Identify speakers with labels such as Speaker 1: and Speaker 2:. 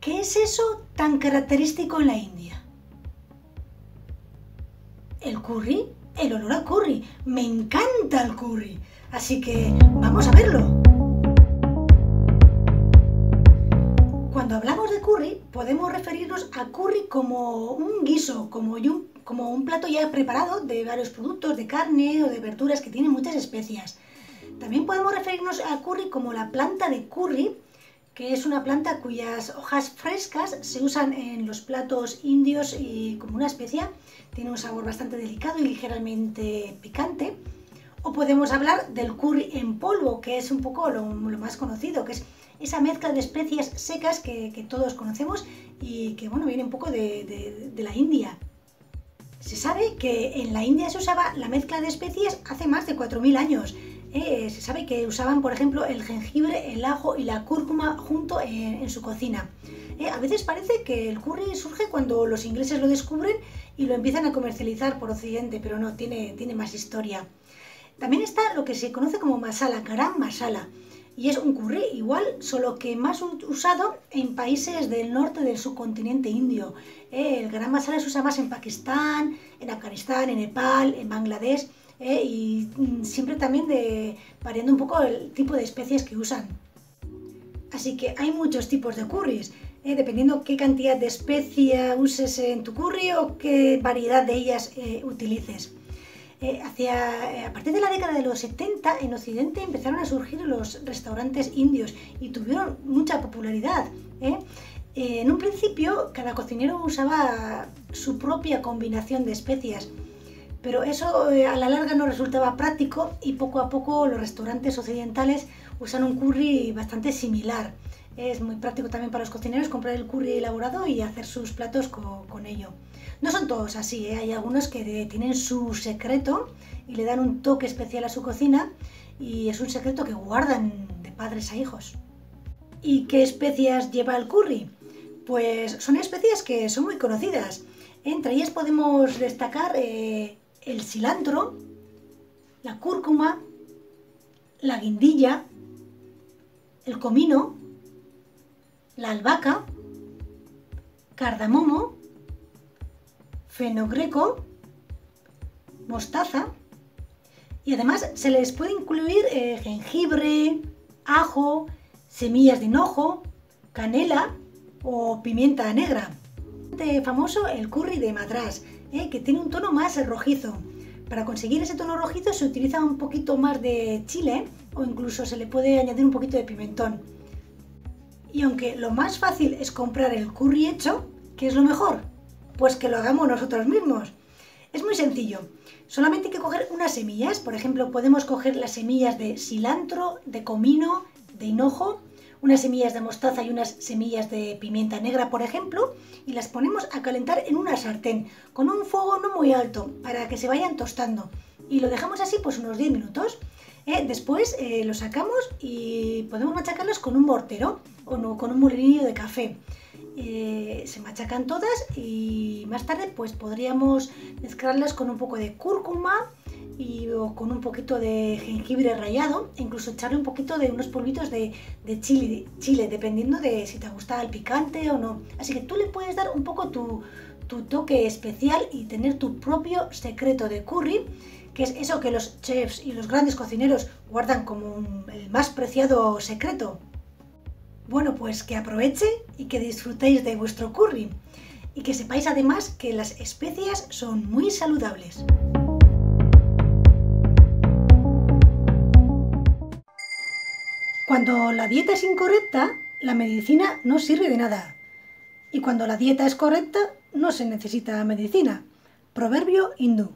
Speaker 1: ¿Qué es eso tan característico en la India? El curry, el olor a curry. Me encanta el curry. Así que vamos a verlo. Cuando hablamos de curry, podemos referirnos a curry como un guiso, como un, como un plato ya preparado de varios productos, de carne o de verduras que tienen muchas especias. También podemos referirnos a curry como la planta de curry, que es una planta cuyas hojas frescas se usan en los platos indios y como una especia. Tiene un sabor bastante delicado y ligeramente picante. O podemos hablar del curry en polvo, que es un poco lo, más conocido, que es esa mezcla de especias secas que, todos conocemos y que bueno, viene un poco de, de la India. Se sabe que en la India se usaba la mezcla de especies hace más de 4.000 años eh, se sabe que usaban, por ejemplo, el jengibre, el ajo y la cúrcuma junto en, su cocina. Eh, a veces parece que el curry surge cuando los ingleses lo descubren y lo empiezan a comercializar por Occidente, pero no, tiene, tiene más historia. También está lo que se conoce como masala, garam masala, y es un curry igual, solo que más usado en países del norte del subcontinente indio. Eh, el garam masala se usa más en Pakistán, en Afganistán, en Nepal, en Bangladesh. ¿eh? y mm, siempre también de, variando un poco el tipo de especies que usan. Así que hay muchos tipos de curries, ¿eh? dependiendo qué cantidad de especia uses en tu curry o qué variedad de ellas eh, hacia, a partir de la década de los 70 en Occidente empezaron a surgir los restaurantes indios y tuvieron mucha popularidad. en un principio cada cocinero usaba su propia combinación de especias pero eso eh, a la larga no resultaba práctico y poco a poco los restaurantes occidentales usan un curry bastante similar. Es muy práctico también para los cocineros comprar el curry elaborado y hacer sus platos con, ello. No son todos así, ¿eh? hay algunos que tienen su secreto y le dan un toque especial a su cocina y es un secreto que guardan de padres a hijos. ¿Y qué especias lleva el curry? Pues son especias que son muy conocidas. Entre ellas podemos destacar eh, el cilantro, la cúrcuma, la guindilla, el comino, la albahaca, cardamomo, fenogreco, mostaza y además se les puede incluir eh, jengibre, ajo, semillas de hinojo, canela o pimienta negra. Famoso el curry de Madras, ¿eh? que tiene un tono más rojizo. Para conseguir ese tono rojizo se utiliza un poquito más de chile o incluso se le puede añadir un poquito de pimentón. Y aunque lo más fácil es comprar el curry hecho, ¿qué es lo mejor? Pues que lo hagamos nosotros mismos. Es muy sencillo. Solamente hay que coger unas semillas. Por ejemplo, podemos coger las semillas de cilantro, de comino, de hinojo unas semillas de mostaza y unas semillas de pimienta negra, por ejemplo, y las ponemos a calentar en una sartén con un fuego no muy alto para que se vayan tostando. Y lo dejamos así pues unos 10 minutos. Eh, después eh, lo sacamos y podemos machacarlos con un mortero o con un molinillo de café. Eh, se machacan todas y más tarde pues podríamos mezclarlas con un poco de cúrcuma, y con un poquito de jengibre rallado, incluso echarle un poquito de unos polvitos de, chile, dependiendo de si te gusta el picante o no. Así que tú le puedes dar un poco tu, tu toque especial y tener tu propio secreto de curry, que es eso que los chefs y los grandes cocineros guardan como el más preciado secreto. Bueno, pues que aproveche y que disfrutéis de vuestro curry y que sepáis además que las especias son muy saludables. Cuando la dieta es incorrecta, la medicina no sirve de nada. Y cuando la dieta es correcta, no se necesita medicina. Proverbio hindú.